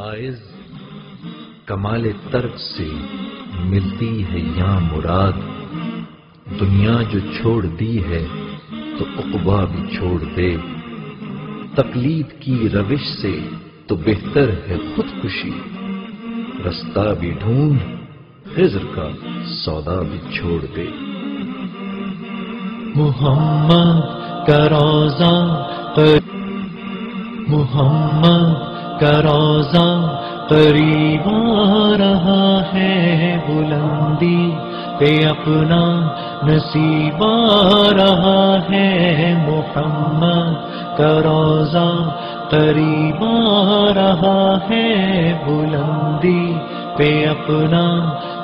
Wise कमाल तर्क से मिलती है यहाँ मुराद। दुनिया जो छोड़ दी है तो उकबा भी छोड़ दे। तकलीद की रविश से तो बेहतर है खुदकुशी। रास्ता भी ढूंढ, हिजर का सौदा भी छोड़ दे। मोहम्मद का रोजा मोहम्मद का रोजा करीब रहा है बुलंदी पे अपना नसीब रहा है मोहम्मद का रोजा करीब रहा है बुलंदी पे अपना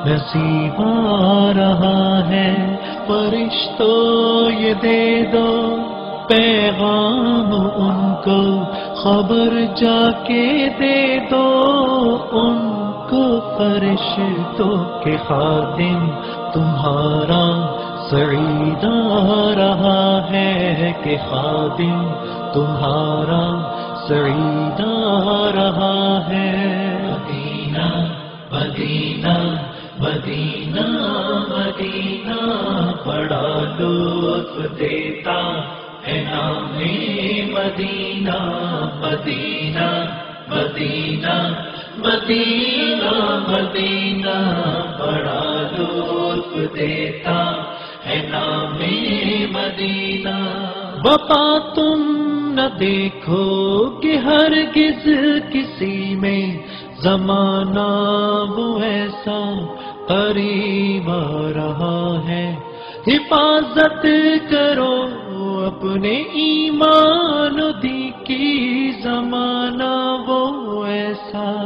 नसीब रहा है, फरिश्तो ये दे दो। पैगाम उनको, खबर जाके दे दो उनको फरिश्तों के खादिम। तुम्हारा सईद रहा है कि खादिम। तुम्हारा सईद रहा है। मदीना मदीना मदीना मदीना बड़ा लुत्फ देता। है Medina Medina Medina Medina Medina, बड़ा लुत्फ देता है नामे मदीना। बपा तुम न देखो कि हर किस किसी में जमाना वो ऐसा करीब रहा है। हिफाजत करो अपने ईमान दी की जमाना वो ऐसा